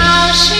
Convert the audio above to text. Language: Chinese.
老师。